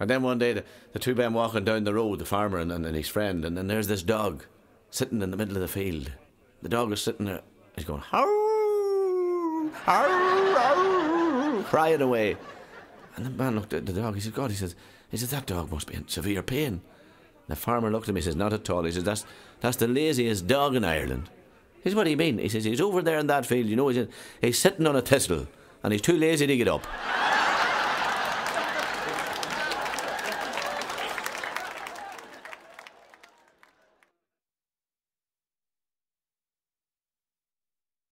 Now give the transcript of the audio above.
And then one day, the, the two men walking down the road, the farmer and, and, and his friend, and then there's this dog sitting in the middle of the field. The dog is sitting there, he's going, "Howl, howl, howl," crying away. And the man looked at the dog, he said, God, he says, he says, that dog must be in severe pain. The farmer looked at me, he says, not at all. He says, that's, that's the laziest dog in Ireland. He says, what do you mean? He says, he's over there in that field, you know, he's, in, he's sitting on a thistle, and he's too lazy to get up.